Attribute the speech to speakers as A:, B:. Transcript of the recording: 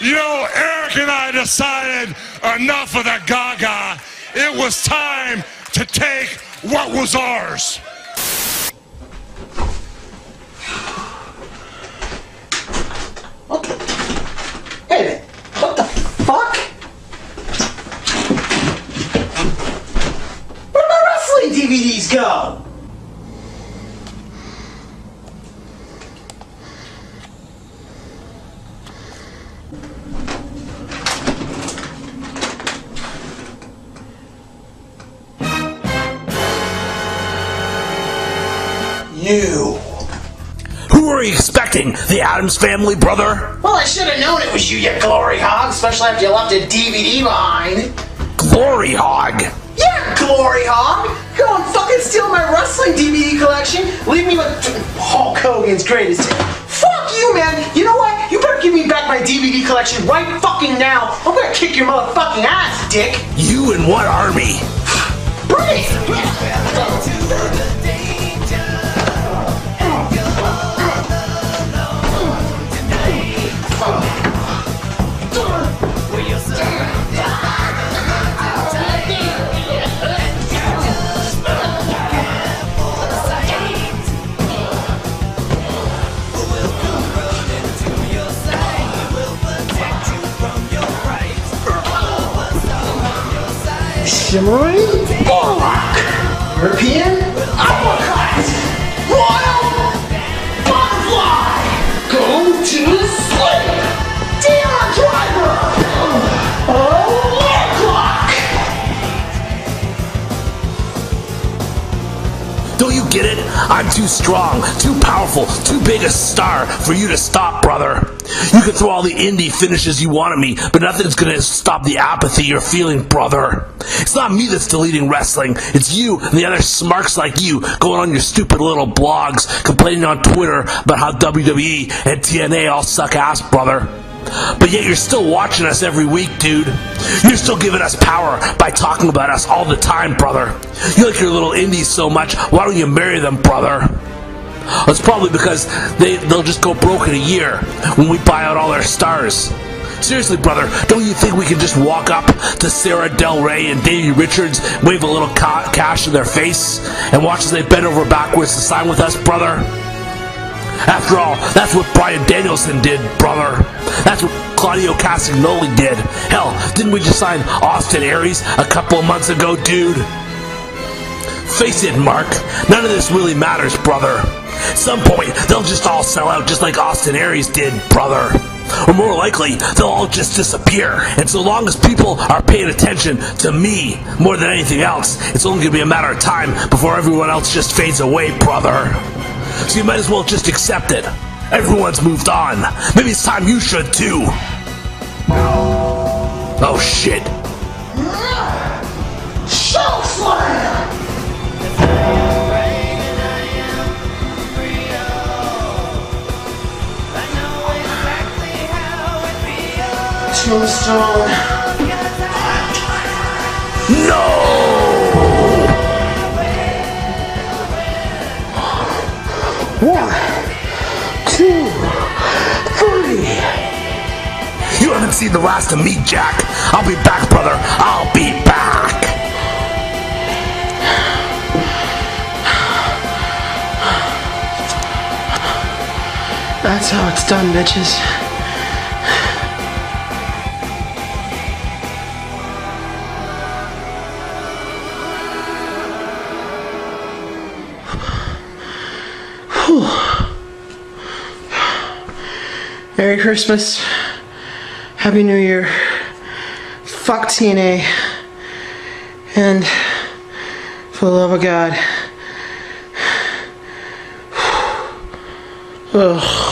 A: You know, Eric and I decided enough of the gaga. It was time to take what was ours.
B: Hey, man, what the fuck? Where'd my wrestling DVDs go? You.
C: Who are you expecting? The Addams family, brother?
B: Well, I should have known it was you, you glory hog, especially after you left a DVD behind.
C: Glory hog.
B: Yeah, glory hog! Go and fucking steal my wrestling DVD collection. Leave me with Hulk Hogan's greatest hit. Fuck you, man! You know what? You better give me back my DVD collection right fucking now. I'm gonna kick your motherfucking ass, dick.
C: You and what army?
B: Bring Shimmering Warlock. European Uppercut.
C: I'm too strong, too powerful, too big a star for you to stop, brother. You can throw all the indie finishes you want at me, but nothing's gonna stop the apathy you're feeling, brother. It's not me that's deleting wrestling. It's you and the other smarks like you going on your stupid little blogs, complaining on Twitter about how WWE and TNA all suck ass, brother. But yet you're still watching us every week, dude. You're still giving us power by talking about us all the time, brother. You like your little indies so much, why don't you marry them, brother? It's probably because they, they'll just go broke in a year when we buy out all their stars. Seriously, brother, don't you think we can just walk up to Sarah Del Rey and Davey Richards, wave a little ca- cash in their face, and watch as they bend over backwards to sign with us, brother? After all, that's what Bryan Danielson did, brother. That's what Claudio Castagnoli did. Hell, didn't we just sign Austin Aries a couple of months ago, dude? Face it, Mark, none of this really matters, brother. At some point, they'll just all sell out just like Austin Aries did, brother. Or more likely, they'll all just disappear. And so long as people are paying attention to me more than anything else, it's only gonna be a matter of time before everyone else just fades away, brother. So you might as well just accept it. Everyone's moved on. Maybe it's time you should too. Oh shit.
B: Tombstone.
C: No!
B: One, two, three.
C: You haven't seen the last of me, Jack. I'll be back, brother. I'll be back.
B: That's how it's done, bitches. Merry Christmas. Happy New Year. Fuck TNA. And for the love of God. Ugh.